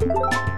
you